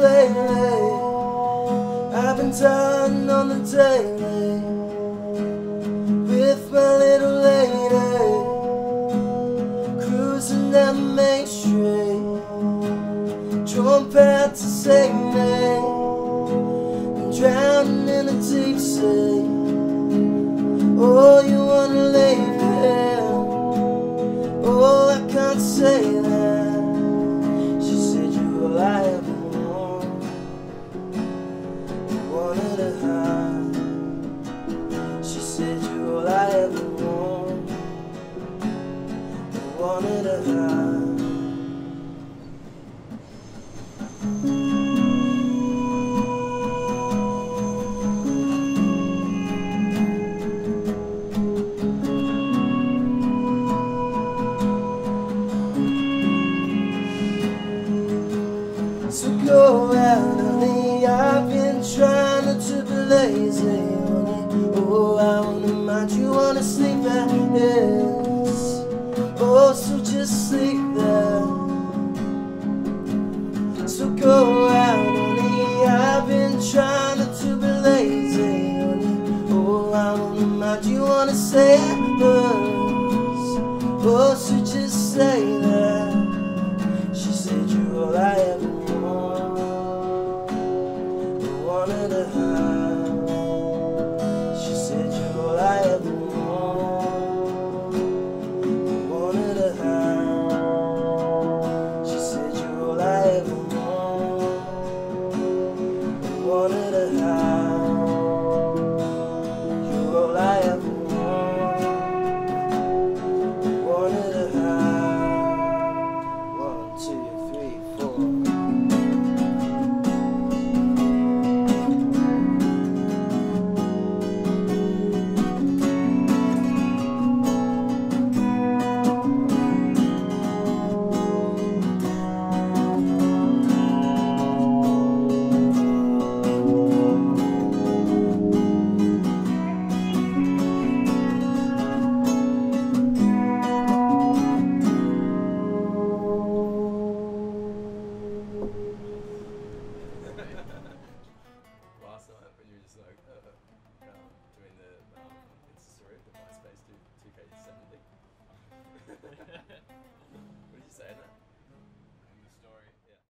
lately. I've been done on the daily with my little lady, cruising down main street, drunk out to save me, drowning in the deep sea. Oh, you Wanted to hide. So go out, honey. I've been trying not to be lazy, honey. Oh, I wanna mind you wanna so go out, honey. I've been trying not to be lazy, honey. Oh, I don't know mind you wanna say us. Oh, so just say that. She said you're all I ever like uh, um, doing the um, Insta story, the MySpace 2, 2K70.